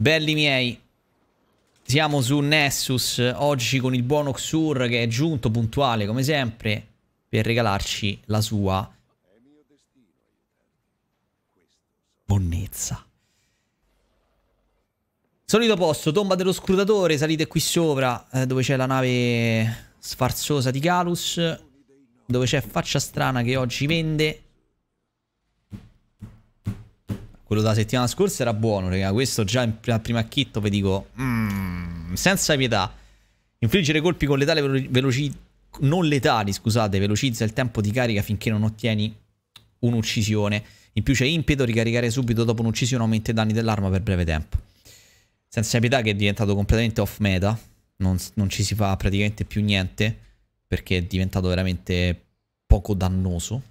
Belli miei. Siamo su Nessus oggi con il buon Oxur che è giunto puntuale come sempre per regalarci la sua bonnezza. Solito posto, tomba dello scrutatore, salite qui sopra eh, dove c'è la nave sfarzosa di Galus, dove c'è faccia strana che oggi vende. Quello della settimana scorsa era buono, raga. Questo già in prima, prima chitto vi dico... Mm, senza pietà. Infliggere colpi con letale veloci... Non letali, scusate. Velocizza il tempo di carica finché non ottieni un'uccisione. In più c'è impeto, ricaricare subito dopo un'uccisione aumenta i danni dell'arma per breve tempo. Senza pietà che è diventato completamente off meta. Non, non ci si fa praticamente più niente. Perché è diventato veramente poco dannoso.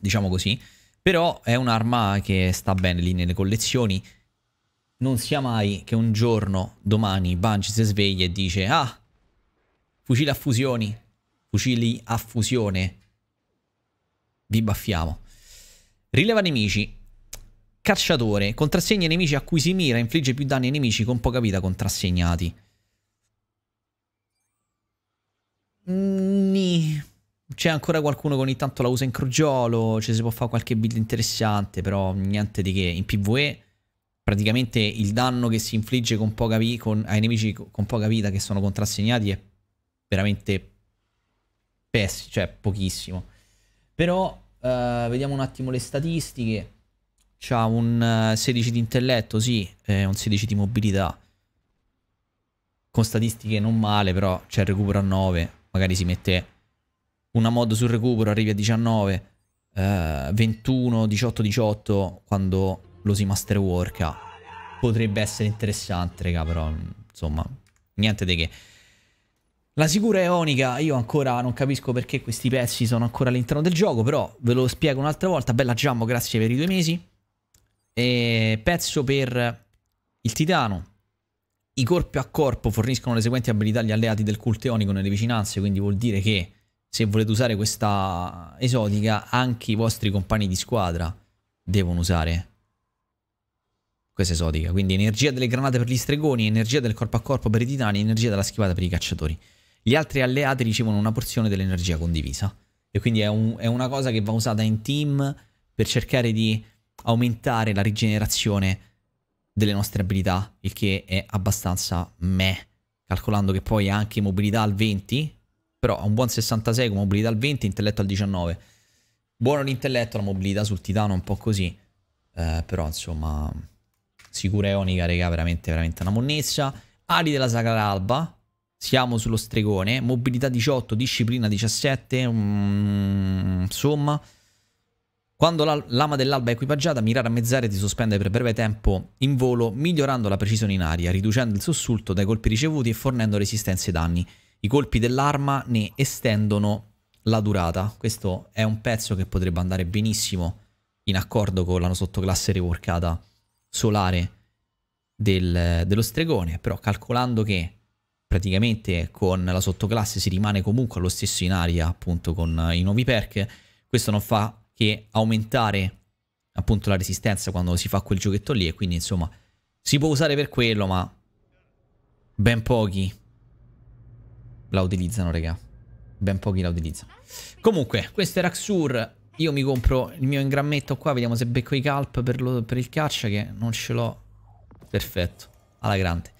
Diciamo così. Però è un'arma che sta bene lì nelle collezioni. Non sia mai che un giorno, domani, Bungie si sveglia e dice Ah, fucili a fusioni, fucili a fusione. Vi baffiamo. Rileva nemici. Cacciatore. Contrassegna i nemici a cui si mira. Infligge più danni ai nemici con poca vita contrassegnati. Ni. C'è ancora qualcuno che ogni tanto la usa in crogiolo, ci si può fare qualche build interessante, però niente di che. In PvE praticamente il danno che si infligge con poca con, ai nemici con poca vita che sono contrassegnati è veramente pessimo, cioè pochissimo. Però uh, vediamo un attimo le statistiche. C'ha un uh, eh, 16 di intelletto, sì, eh, un 16 di mobilità. Con statistiche non male, però c'è il recupero a 9. Magari si mette una mod sul recupero arrivi a 19, eh, 21, 18, 18 quando lo si masterworka. Potrebbe essere interessante, raga, però insomma, niente di che. La sicura eonica, io ancora non capisco perché questi pezzi sono ancora all'interno del gioco, però ve lo spiego un'altra volta. Bella Giammo, grazie per i due mesi. E pezzo per il titano. I corpi a corpo forniscono le seguenti abilità agli alleati del culto eonico nelle vicinanze, quindi vuol dire che se volete usare questa esotica, anche i vostri compagni di squadra devono usare questa esotica. Quindi energia delle granate per gli stregoni, energia del corpo a corpo per i titani, energia della schivata per i cacciatori. Gli altri alleati ricevono una porzione dell'energia condivisa. E quindi è, un, è una cosa che va usata in team per cercare di aumentare la rigenerazione delle nostre abilità, il che è abbastanza meh. Calcolando che poi anche mobilità al 20, però ha un buon 66 con mobilità al 20, intelletto al 19. Buono l'intelletto, la mobilità sul titano un po' così. Eh, però insomma, sicura eonica, raga, veramente, veramente una monnezza. Ali della Sagra Alba, siamo sullo stregone. Mobilità 18, disciplina 17, mm, insomma... Quando la lama dell'alba è equipaggiata, mirare a mezz'aria ti sospende per breve tempo in volo, migliorando la precisione in aria, riducendo il sussulto dai colpi ricevuti e fornendo resistenza ai danni. I colpi dell'arma ne estendono la durata. Questo è un pezzo che potrebbe andare benissimo in accordo con la sottoclasse reworkata solare del, dello stregone, però calcolando che praticamente con la sottoclasse si rimane comunque allo stesso in aria appunto con i nuovi perk, questo non fa che aumentare appunto la resistenza quando si fa quel giochetto lì e quindi insomma si può usare per quello ma ben pochi la utilizzano, raga. Ben pochi la utilizzano. Comunque, questo era Xur. Io mi compro il mio ingrammetto qua. Vediamo se becco i calp per, lo, per il caccia, che non ce l'ho. Perfetto. Alla grande.